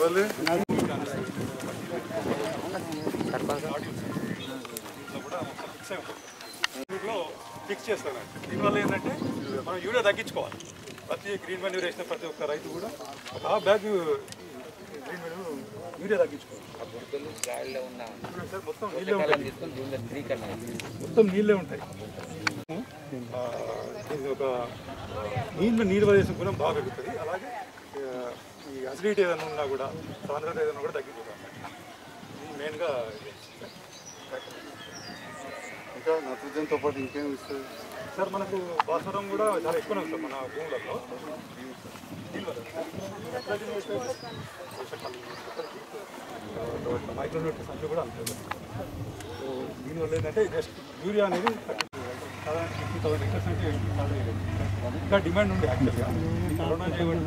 Madam, madam, లో fix చేస్తాను. దీనివల్ల ఏంటంటే మనం యూరియా తగ్గించుకోవాలి. ప్రతి గ్రీన్ మెన్యూర్ వేసిన ప్రతి ఒక్క రైతు కూడా ఒక half bag green manure urea తగ్గించుకోవాలి. మొత్తం నీళ్ళే ఉంటాయి. మొత్తం నీళ్ళే ఉంటాయి. ఇది ఒక నీళ్ళు నీరు వేసిన గుణం బాగా పెరుగుతుంది. అలాగే ఈ అసిడిటీ ఏదైనా ఉన్నా కూడా సాంద్రత ఏదైనా కూడా తగ్గిపోతుంది మెయిన్గా. ఇంకా నత్రజనితో పాటు ఇంకేం ఇస్తుంది సార్ మనకు భాస్వరం కూడా చాలా ఎక్కువనే ఉంది సార్ మన భూములలో. మైక్రోన్యూట్రిస్ అన్నీ కూడా అంతే. దీనివల్ల ఏంటంటే జస్ట్ యూరియా అనేది సాధారణ ఫిఫ్టీ థౌసండ్ లీటర్స్ అంటే ఇంకా డిమాండ్ ఉంది యాక్చువల్గా కరోనా చేయబడి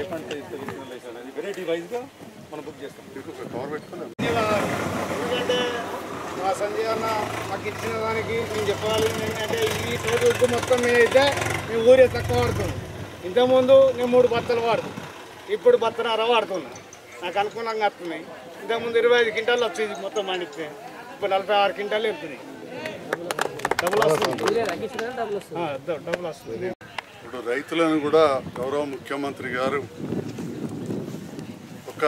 ఏ పంట వెరైటీ వైజ్గా మనం బుక్ చేస్తాం. కవర్ ఎందుకంటే మా సంజయ్ అన్న మాకు ఇచ్చిన దానికి మేము చెప్పాలి ఏంటంటే ఈ రోజు మొత్తం అయితే మేము ఊరే తక్కువ వాడుతున్నాం ఇంతకుముందు నేను మూడు బత్తలు వాడుతాం ఇప్పుడు బత్తనర వాడుతున్నా. నాకు అనుకూలంగా వస్తున్నాయి. ఇంతకుముందు ఇరవై ఐదు క్వింటాలు వచ్చేది మొత్తం పండిస్తే. ఇప్పుడు నలభై ఆరు క్వింటాలు వెళ్తున్నాయి డబ్బులు వస్తుంది. డబ్బులు వస్తుంది. ఇప్పుడు రైతులను కూడా గౌరవ ముఖ్యమంత్రి గారు ఒక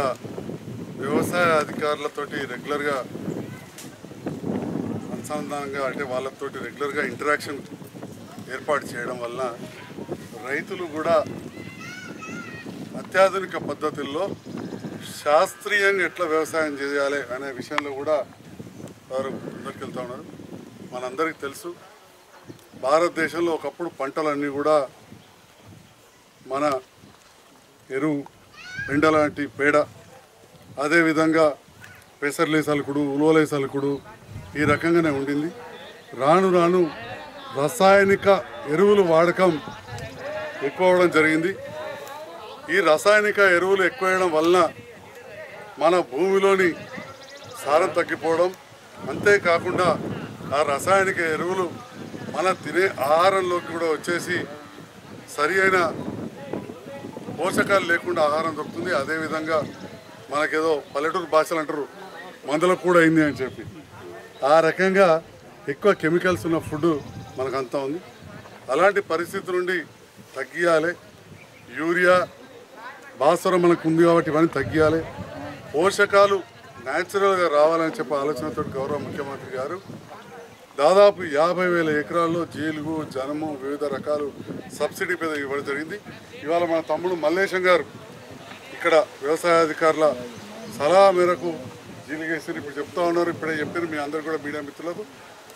వ్యవసాయ అధికారులతోటి రెగ్యులర్గా అనుసంధానంగా అంటే వాళ్ళతోటి రెగ్యులర్గా ఇంటరాక్షన్ ఏర్పాటు చేయడం వలన రైతులు కూడా అత్యాధునిక పద్ధతుల్లో శాస్త్రీయంగా ఎట్లా వ్యవసాయం చేయాలి అనే విషయంలో కూడా వారు ముందరికెళ్తా ఉన్నారు. మనందరికీ తెలుసు భారతదేశంలో ఒకప్పుడు పంటలన్నీ కూడా మన ఎరువు ఎండ లాంటి పేడ అదేవిధంగా పెసర్లేసలుకుడు ఉలవలేసలుకుడు ఈ రకంగానే ఉండింది. రాను రాను రసాయనిక ఎరువులు వాడకం ఎక్కువ అవడం జరిగింది. ఈ రసాయనిక ఎరువులు ఎక్కువ వేయడం వలన మన భూమిలోని సారం తగ్గిపోవడం అంతేకాకుండా ఆ రసాయనిక ఎరువులు మన తినే ఆహారంలోకి కూడా వచ్చేసి సరి అయిన పోషకాలు లేకుండా ఆహారం దొరుకుతుంది. అదేవిధంగా మనకేదో పల్లెటూరు భాషలు అంటారు మందులకు కూడా అయింది అని చెప్పి. ఆ రకంగా ఎక్కువ కెమికల్స్ ఉన్న ఫుడ్ మనకు అంతా ఉంది. అలాంటి పరిస్థితి నుండి తగ్గియాలి. యూరియా భాస్వరం మనకు ఉంది కాబట్టి ఇవన్నీ తగ్గియాలి. పోషకాలు న్యాచురల్గా రావాలని చెప్పి ఆలోచనతో గౌరవ ముఖ్యమంత్రి గారు దాదాపు యాభై వేల ఎకరాల్లో జీలుగు జనము వివిధ రకాలు సబ్సిడీ మీద ఇవ్వడం జరిగింది. ఇవాళ మన తమ్ముడు మల్లేశం గారు ఇక్కడ వ్యవసాయ అధికారుల సలహా మేరకు జీలిగేశ్వరి ఇప్పుడు చెప్తా ఉన్నారు. ఇప్పుడే చెప్పారు మీ అందరు కూడా మీడియా మిత్రులకు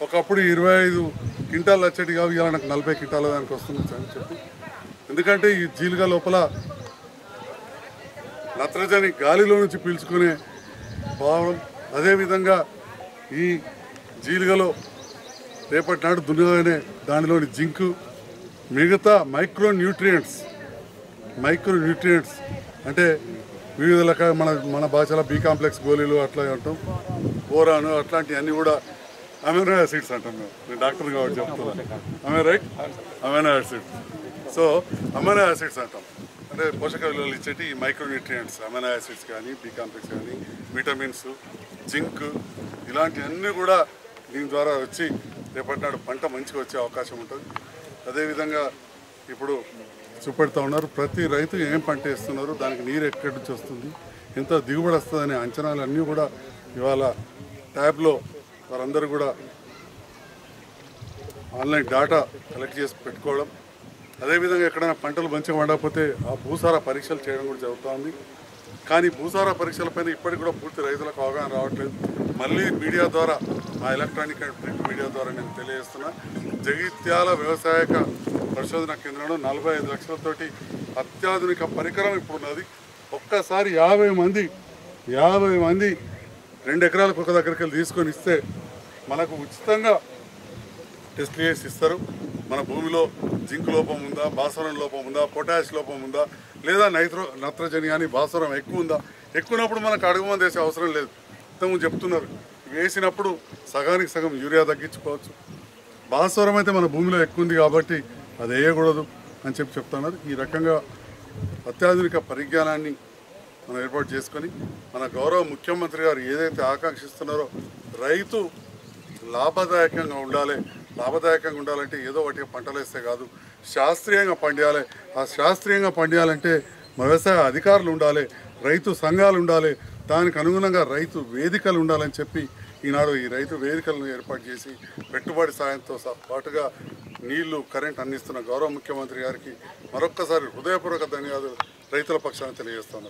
ఒకప్పుడు ఇరవై ఐదు క్వింటాలు వచ్చేటి కావు ఇవాళ నాకు నలభై క్వింటాలు దానికి వస్తుంది అని చెప్పి. ఎందుకంటే ఈ జీలుగా లోపల నత్రజని గాలిలో నుంచి పీల్చుకునే భావం అదేవిధంగా ఈ జీలుగలో రేపటి నాడు దున్నగానే దానిలోని జింకు మిగతా మైక్రో న్యూట్రియంట్స్ మైక్రో న్యూట్రియంట్స్ అంటే వివిధ రకాల మన మన భాషలో బీ కాంప్లెక్స్ గోళీలు అట్లా అంటాం బోరాను అట్లాంటివన్నీ కూడా అమెనో యాసిడ్స్ అంటాం మేము. నేను డాక్టర్ కాబట్టి చెప్తున్నాను అమె right amino acids. So amino acids అంటాం. అంటే పోషక విలువలు ఇచ్చేటి మైక్రోన్యూట్రియంట్స్ అమెనో యాసిడ్స్ కానీ బీ కాంప్లెక్స్ కానీ విటమిన్స్ జింక్ ఇలాంటివన్నీ కూడా దీని ద్వారా వచ్చి రేపటి నాడు పంట మంచిగా వచ్చే అవకాశం ఉంటుంది. అదేవిధంగా ఇప్పుడు చూపెడతా ఉన్నారు. ప్రతి రైతు ఏం పంట వేస్తున్నారు దానికి నీరు ఎక్కడి నుంచి వస్తుంది ఎంత దిగుబడి వస్తుందనే అంచనాలు అన్నీ కూడా ఇవాళ ట్యాబ్లో వారందరూ కూడా ఆన్లైన్ డేటా కలెక్ట్ చేసి పెట్టుకోవడం. అదేవిధంగా ఎక్కడైనా పంటలు మంచిగా పండకపోతే ఆ భూసార పరీక్షలు చేయడం కూడా జరుగుతుంది కానీ భూసార పరీక్షలపైన ఇప్పటికి కూడా పూర్తి రైతులకు అవగాహన రావట్లేదు. మళ్ళీ మీడియా ద్వారా మా ఎలక్ట్రానిక్ అండ్ ప్రింట్ మీడియా ద్వారా నేను తెలియజేస్తున్నా జగిత్యాల వ్యవసాయక పరిశోధన కేంద్రంలో నలభై ఐదు లక్షలతోటి అత్యాధునిక పరికరం ఇప్పుడు ఉన్నది. ఒక్కసారి యాభై మంది యాభై మంది రెండు ఎకరాలకు ఒక దగ్గరికి వెళ్ళి తీసుకొని ఇస్తే మనకు ఉచితంగా టెస్ట్ చేసి ఇస్తారు. మన భూమిలో జింక్ లోపం ఉందా భాస్వరం లోపం ఉందా పొటాష్ లోపం ఉందా లేదా నైత్రో నత్రజని కానీ భాస్వరం ఎక్కువ ఉందా? ఎక్కువ ఉన్నప్పుడు మనకు అడుగుమని వేసే అవసరం లేదు. ఇంతకుముందు చెప్తున్నారు. వేసినప్పుడు సగానికి సగం యూరియా తగ్గించుకోవచ్చు. భాస్వరం అయితే మన భూమిలో ఎక్కువ ఉంది కాబట్టి అది వేయకూడదు అని చెప్పి చెప్తున్నారు. ఈ రకంగా అత్యాధునిక పరిజ్ఞానాన్ని మనం ఏర్పాటు చేసుకొని మన గౌరవ ముఖ్యమంత్రి గారు ఏదైతే ఆకాంక్షిస్తున్నారో రైతు లాభదాయకంగా ఉండాలి లాభదాయకంగా ఉండాలంటే ఏదో ఒకటి పంటలు వేస్తే కాదు. శాస్త్రీయంగా పండియాలి. ఆ శాస్త్రీయంగా పండియాలంటే వ్యవసాయ అధికారులు ఉండాలి రైతు సంఘాలు ఉండాలి దానికి అనుగుణంగా రైతు వేదికలు ఉండాలని చెప్పి ఈనాడు ఈ రైతు వేదికలను ఏర్పాటు చేసి పెట్టుబడి సాయంతో పాటుగా నీళ్ళు కరెంట్ అందిస్తున్న గౌరవ ముఖ్యమంత్రి గారికి మరొక్కసారి హృదయపూర్వక ధన్యవాదాలు రైతుల పక్షాన్ని తెలియజేస్తాను